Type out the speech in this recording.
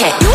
Okay.